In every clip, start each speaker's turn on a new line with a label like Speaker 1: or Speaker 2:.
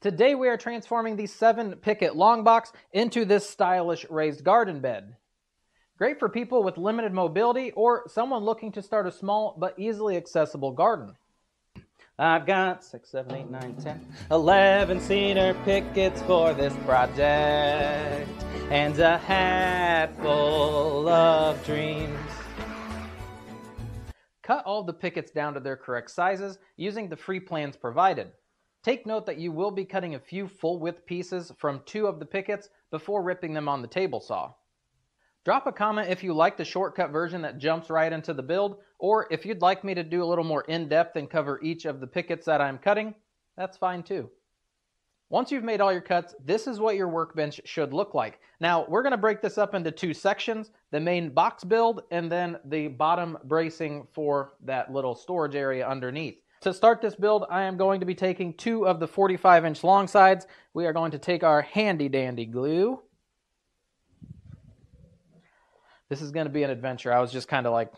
Speaker 1: Today we are transforming the 7 Picket long box into this stylish raised garden bed. Great for people with limited mobility or someone looking to start a small but easily accessible garden. I've got 6, 7, 8, 9, 10, 11 cedar pickets for this project and a hat full of dreams. Cut all the pickets down to their correct sizes using the free plans provided. Take note that you will be cutting a few full width pieces from two of the pickets before ripping them on the table saw. Drop a comment if you like the shortcut version that jumps right into the build, or if you'd like me to do a little more in-depth and cover each of the pickets that I'm cutting, that's fine too. Once you've made all your cuts, this is what your workbench should look like. Now, we're gonna break this up into two sections, the main box build and then the bottom bracing for that little storage area underneath. To start this build, I am going to be taking two of the 45 inch long sides. We are going to take our handy dandy glue this is going to be an adventure. I was just kind of like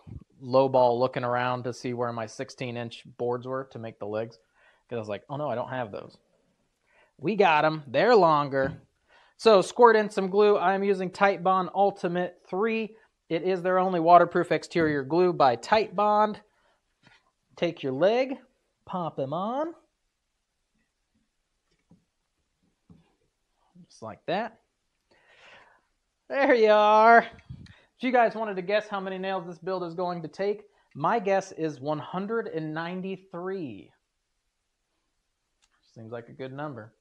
Speaker 1: lowball looking around to see where my 16 inch boards were to make the legs. Because I was like, oh no, I don't have those. We got them. They're longer. So squirt in some glue. I'm using Titebond Ultimate 3. It is their only waterproof exterior glue by Titebond. Take your leg, pop them on. Just like that. There you are. If you guys wanted to guess how many nails this build is going to take, my guess is 193. Seems like a good number.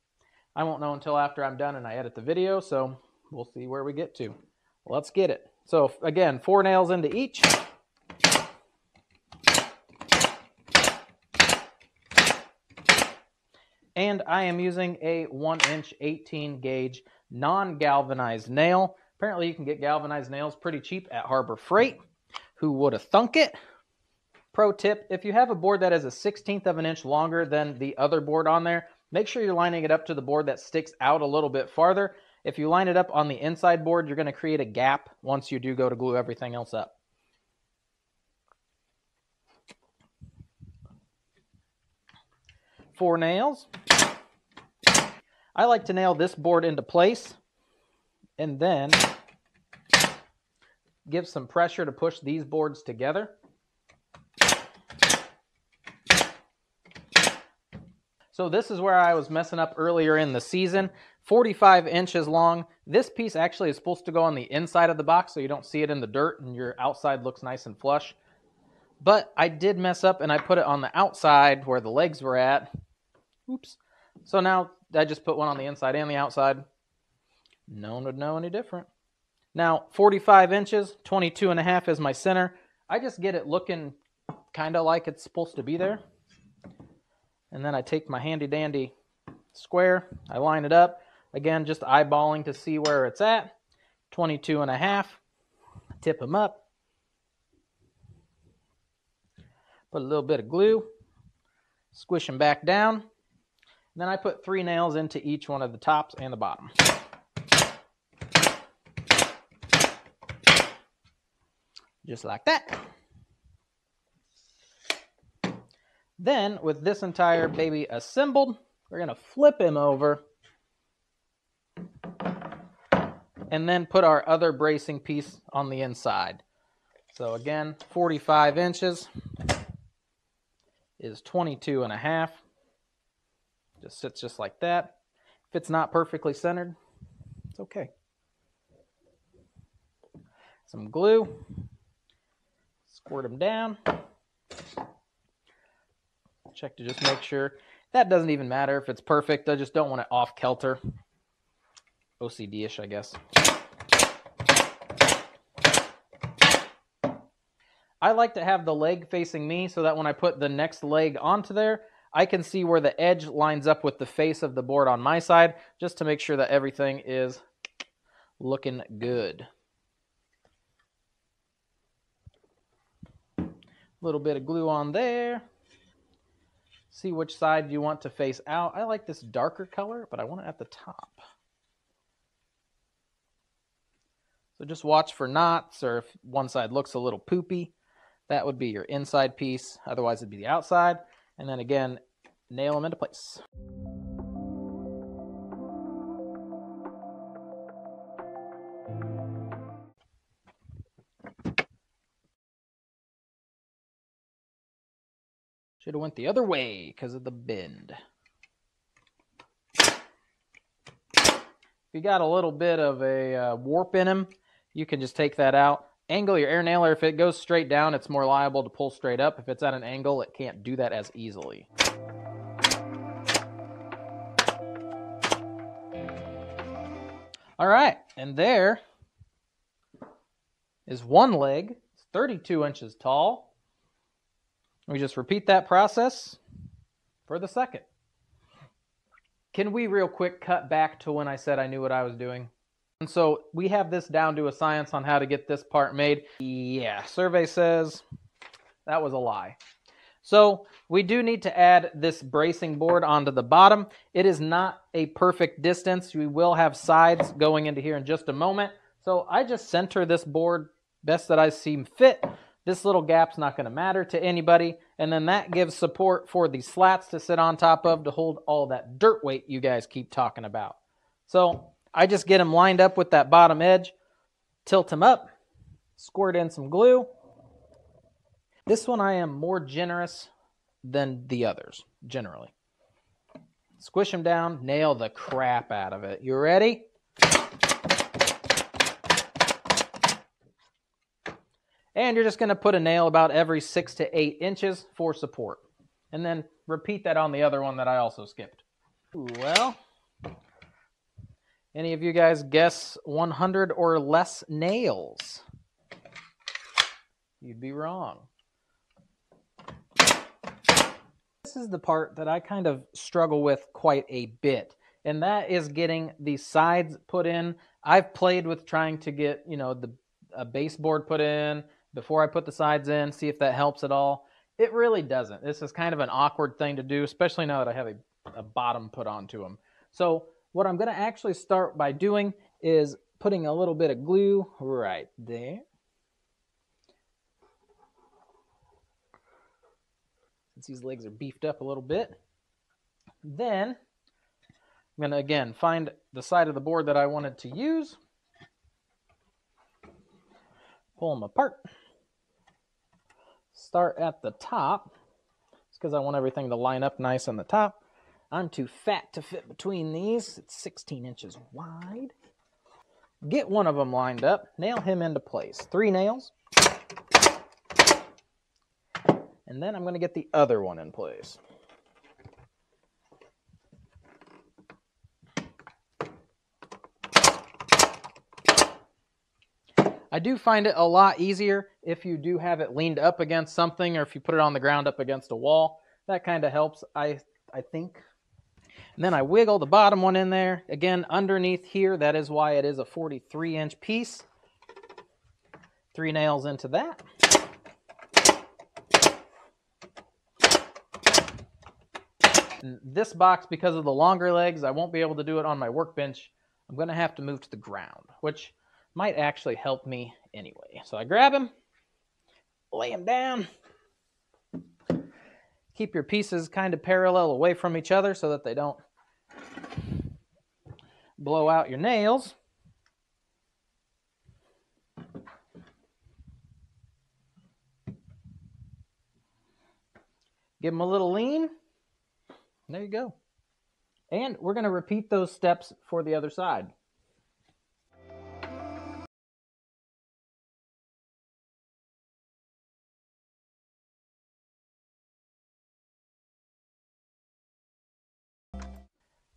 Speaker 1: I won't know until after I'm done and I edit the video, so we'll see where we get to. Let's get it. So again, four nails into each. I am using a 1 inch 18 gauge non-galvanized nail. Apparently, you can get galvanized nails pretty cheap at Harbor Freight. Who would have thunk it? Pro tip, if you have a board that is a 16th of an inch longer than the other board on there, make sure you're lining it up to the board that sticks out a little bit farther. If you line it up on the inside board, you're going to create a gap once you do go to glue everything else up. Four nails. I like to nail this board into place and then give some pressure to push these boards together. So this is where I was messing up earlier in the season. 45 inches long. This piece actually is supposed to go on the inside of the box so you don't see it in the dirt and your outside looks nice and flush. But I did mess up and I put it on the outside where the legs were at. Oops. So now I just put one on the inside and the outside. No one would know any different. Now, 45 inches, 22 and a half is my center. I just get it looking kind of like it's supposed to be there. And then I take my handy dandy square, I line it up. Again, just eyeballing to see where it's at. 22 and a half. Tip them up. Put a little bit of glue. Squish them back down. And then I put three nails into each one of the tops and the bottom. just like that. Then, with this entire baby assembled, we're going to flip him over and then put our other bracing piece on the inside. So again, 45 inches is 22 and a half. Just sits just like that. If it's not perfectly centered, it's okay. Some glue. Squirt them down. Check to just make sure. That doesn't even matter if it's perfect. I just don't want it off kelter. OCD-ish, I guess. I like to have the leg facing me so that when I put the next leg onto there, I can see where the edge lines up with the face of the board on my side, just to make sure that everything is looking good. A little bit of glue on there. See which side you want to face out. I like this darker color, but I want it at the top. So just watch for knots or if one side looks a little poopy, that would be your inside piece. Otherwise it'd be the outside. And then again, nail them into place. Should have went the other way because of the bend. If you got a little bit of a uh, warp in them, you can just take that out Angle your air nailer. If it goes straight down, it's more liable to pull straight up. If it's at an angle, it can't do that as easily. All right, and there is one leg. It's 32 inches tall. We just repeat that process for the second. Can we real quick cut back to when I said I knew what I was doing? And so we have this down to a science on how to get this part made. Yeah, survey says that was a lie. So we do need to add this bracing board onto the bottom. It is not a perfect distance. We will have sides going into here in just a moment. So I just center this board best that I seem fit. This little gap's not going to matter to anybody. And then that gives support for the slats to sit on top of to hold all that dirt weight you guys keep talking about. So I just get them lined up with that bottom edge, tilt them up, squirt in some glue. This one I am more generous than the others, generally. Squish them down, nail the crap out of it. You ready? And you're just going to put a nail about every six to eight inches for support. And then repeat that on the other one that I also skipped. Well, any of you guys guess 100 or less nails? You'd be wrong. This is the part that I kind of struggle with quite a bit, and that is getting the sides put in. I've played with trying to get, you know, the a baseboard put in, before I put the sides in, see if that helps at all. It really doesn't. This is kind of an awkward thing to do, especially now that I have a, a bottom put onto them. So what I'm going to actually start by doing is putting a little bit of glue right there. Since these legs are beefed up a little bit. Then I'm going to, again, find the side of the board that I wanted to use. Pull them apart start at the top. It's because I want everything to line up nice on the top. I'm too fat to fit between these. It's 16 inches wide. Get one of them lined up. Nail him into place. Three nails. And then I'm going to get the other one in place. I do find it a lot easier if you do have it leaned up against something or if you put it on the ground up against a wall. That kind of helps, I, I think. And then I wiggle the bottom one in there. Again, underneath here, that is why it is a 43 inch piece. Three nails into that. This box, because of the longer legs, I won't be able to do it on my workbench. I'm going to have to move to the ground, which might actually help me anyway. So I grab him, lay him down. Keep your pieces kind of parallel away from each other so that they don't blow out your nails. Give them a little lean. There you go. And we're going to repeat those steps for the other side.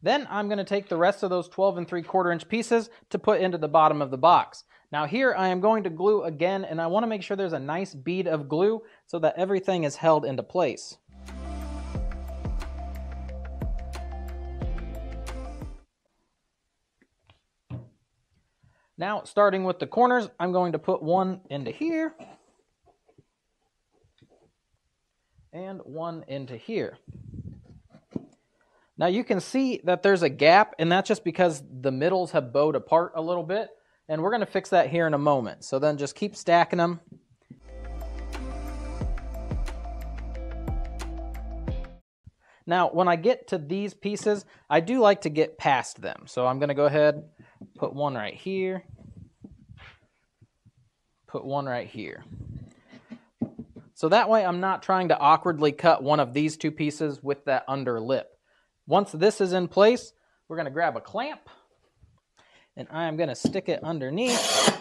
Speaker 1: Then I'm going to take the rest of those 12 and 3 quarter inch pieces to put into the bottom of the box. Now here I am going to glue again and I want to make sure there's a nice bead of glue so that everything is held into place. Now starting with the corners, I'm going to put one into here and one into here. Now you can see that there's a gap, and that's just because the middles have bowed apart a little bit. And we're going to fix that here in a moment. So then just keep stacking them. Now, when I get to these pieces, I do like to get past them. So I'm going to go ahead, put one right here, put one right here. So that way I'm not trying to awkwardly cut one of these two pieces with that under lip. Once this is in place, we're going to grab a clamp and I'm going to stick it underneath.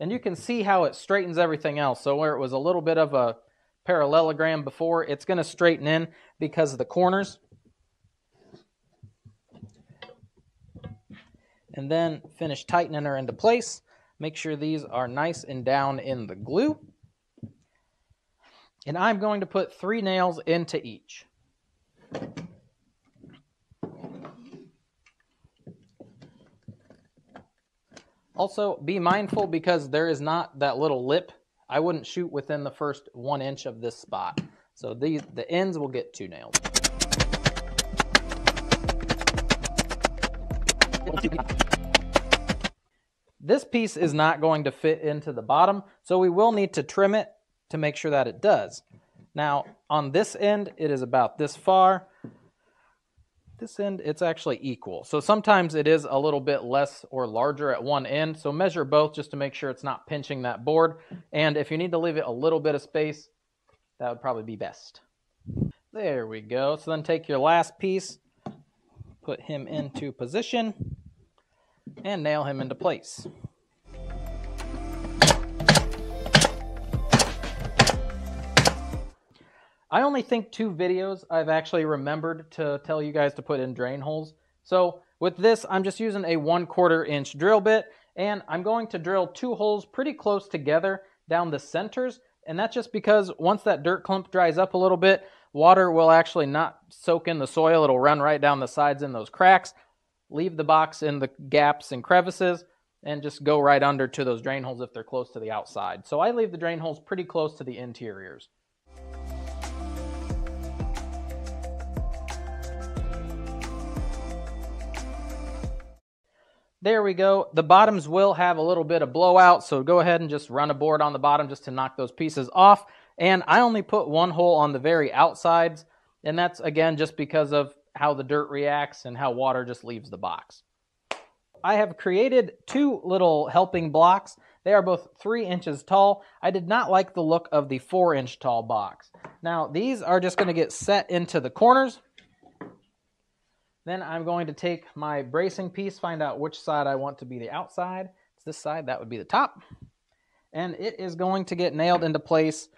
Speaker 1: And you can see how it straightens everything else. So where it was a little bit of a parallelogram before, it's going to straighten in because of the corners. And then finish tightening her into place. Make sure these are nice and down in the glue. And I'm going to put three nails into each. Also, be mindful because there is not that little lip. I wouldn't shoot within the first one inch of this spot. So these, the ends will get two nails. This piece is not going to fit into the bottom, so we will need to trim it to make sure that it does. Now, on this end, it is about this far. This end, it's actually equal. So sometimes it is a little bit less or larger at one end. So measure both just to make sure it's not pinching that board. And if you need to leave it a little bit of space, that would probably be best. There we go. So then take your last piece, put him into position, and nail him into place. I only think two videos I've actually remembered to tell you guys to put in drain holes. So with this, I'm just using a one quarter inch drill bit and I'm going to drill two holes pretty close together down the centers. And that's just because once that dirt clump dries up a little bit, water will actually not soak in the soil. It'll run right down the sides in those cracks. Leave the box in the gaps and crevices and just go right under to those drain holes if they're close to the outside. So I leave the drain holes pretty close to the interiors. There we go. The bottoms will have a little bit of blowout, so go ahead and just run a board on the bottom just to knock those pieces off. And I only put one hole on the very outsides, and that's again just because of how the dirt reacts and how water just leaves the box. I have created two little helping blocks. They are both three inches tall. I did not like the look of the four inch tall box. Now these are just gonna get set into the corners then I'm going to take my bracing piece, find out which side I want to be the outside. It's this side, that would be the top. And it is going to get nailed into place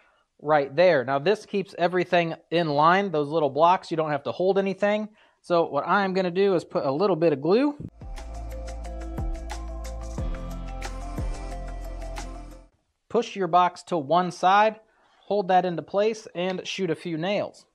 Speaker 1: right there. Now this keeps everything in line, those little blocks, you don't have to hold anything. So what I'm gonna do is put a little bit of glue. Push your box to one side, hold that into place, and shoot a few nails.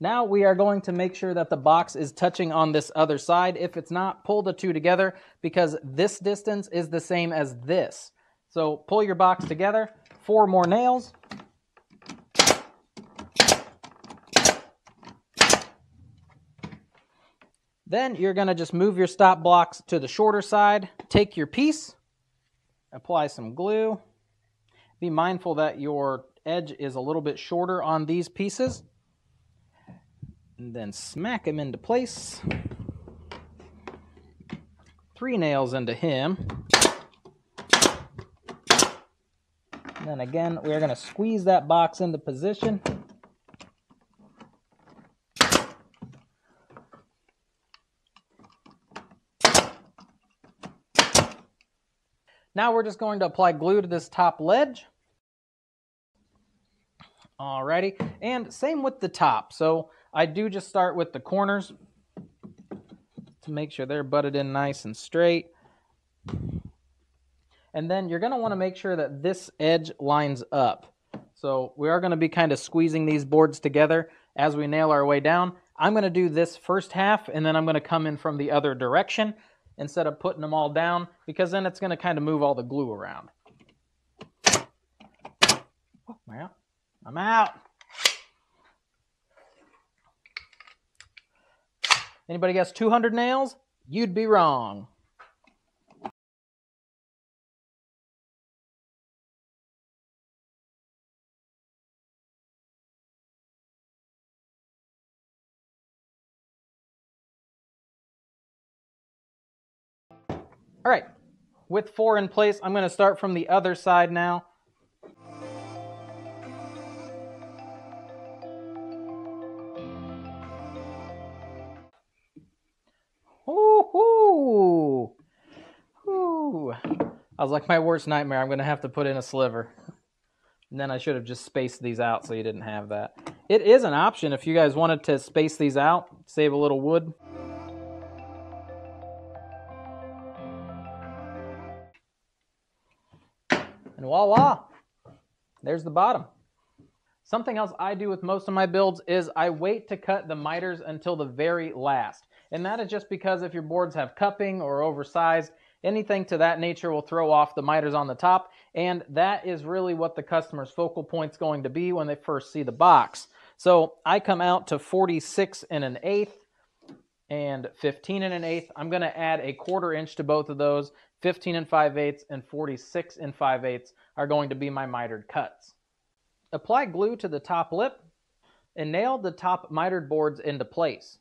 Speaker 1: Now we are going to make sure that the box is touching on this other side. If it's not, pull the two together because this distance is the same as this. So pull your box together, four more nails. Then you're going to just move your stop blocks to the shorter side. Take your piece, apply some glue. Be mindful that your edge is a little bit shorter on these pieces and then smack him into place. Three nails into him. And then again, we're going to squeeze that box into position. Now we're just going to apply glue to this top ledge. Alrighty, and same with the top. So I do just start with the corners to make sure they're butted in nice and straight. And then you're going to want to make sure that this edge lines up. So we are going to be kind of squeezing these boards together as we nail our way down. I'm going to do this first half and then I'm going to come in from the other direction instead of putting them all down because then it's going to kind of move all the glue around. Oh, well, I'm out. Anybody guess 200 nails? You'd be wrong. All right, with four in place, I'm gonna start from the other side now. I was like, my worst nightmare. I'm going to have to put in a sliver. And then I should have just spaced these out so you didn't have that. It is an option if you guys wanted to space these out, save a little wood. And voila, there's the bottom. Something else I do with most of my builds is I wait to cut the miters until the very last. And that is just because if your boards have cupping or oversized, anything to that nature will throw off the miters on the top. And that is really what the customer's focal point's going to be when they first see the box. So I come out to 46 and an eighth and 15 and an eighth. I'm going to add a quarter inch to both of those. 15 and 5 eighths and 46 and 5 eighths are going to be my mitered cuts. Apply glue to the top lip and nail the top mitered boards into place.